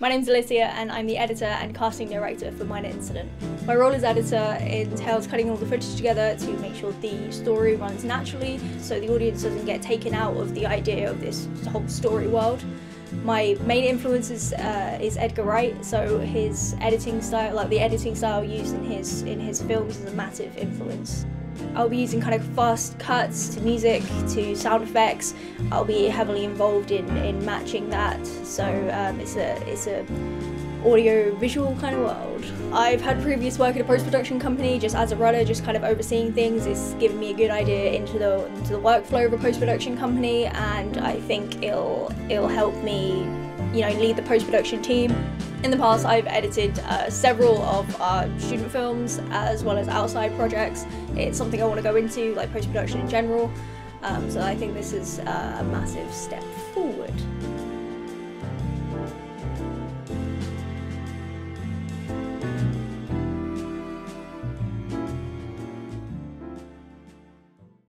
My name's Alicia and I'm the editor and casting director for Minor Incident. My role as editor entails cutting all the footage together to make sure the story runs naturally so the audience doesn't get taken out of the idea of this whole story world. My main influence is, uh, is Edgar Wright, so his editing style, like the editing style used in his in his films, is a massive influence. I'll be using kind of fast cuts to music to sound effects. I'll be heavily involved in, in matching that. So um, it's a it's a audio visual kind of world. I've had previous work at a post production company just as a runner, just kind of overseeing things. It's given me a good idea into the into the workflow of a post production company, and I think it'll it'll help me, you know, lead the post production team. In the past, I've edited uh, several of our student films as well as outside projects. It's something I want to go into, like post production in general. Um, so I think this is uh, a massive step forward.